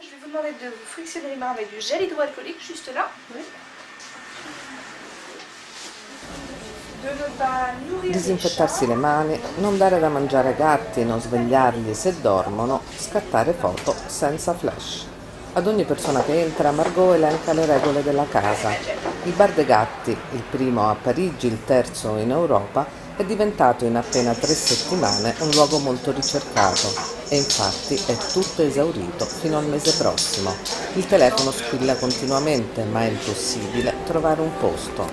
Je vais vous demander de vous frictionner les mains avec du gel hydroalcoolique juste là. Les Disinfettarsi le mani, non dare da mangiare ai gatti, non svegliarli se dormono, scattare foto senza flash. Ad ogni persona che entra, Margot elenca le regole della casa. Il bar dei gatti, il primo a Parigi, il terzo in Europa, è diventato in appena tre settimane un luogo molto ricercato e infatti è tutto esaurito fino al mese prossimo. Il telefono squilla continuamente, ma è impossibile trovare un posto.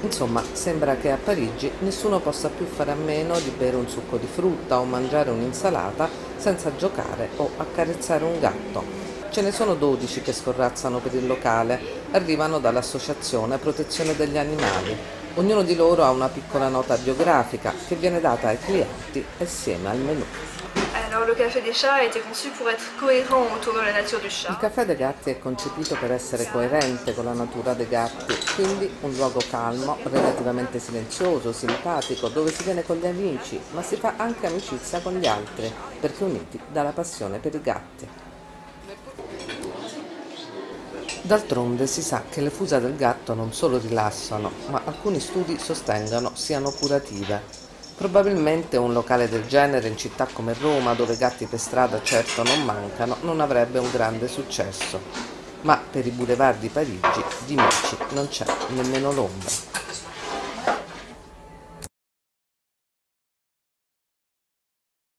Insomma, sembra che a Parigi nessuno possa più fare a meno di bere un succo di frutta o mangiare un'insalata senza giocare o accarezzare un gatto. Ce ne sono 12 che scorrazzano per il locale, arrivano dall'Associazione Protezione degli Animali. Ognuno di loro ha una piccola nota biografica che viene data ai clienti assieme al menù. Il caffè dei gatti è concepito per essere coerente con la natura dei gatti, quindi un luogo calmo, relativamente silenzioso, simpatico, dove si viene con gli amici, ma si fa anche amicizia con gli altri, perché uniti dalla passione per i gatti. D'altronde si sa che le fusa del gatto non solo rilassano, ma alcuni studi sostengono siano curative. Probabilmente un locale del genere in città come Roma, dove gatti per strada certo non mancano, non avrebbe un grande successo. Ma per i boulevard di Parigi di amici non c'è nemmeno l'ombra.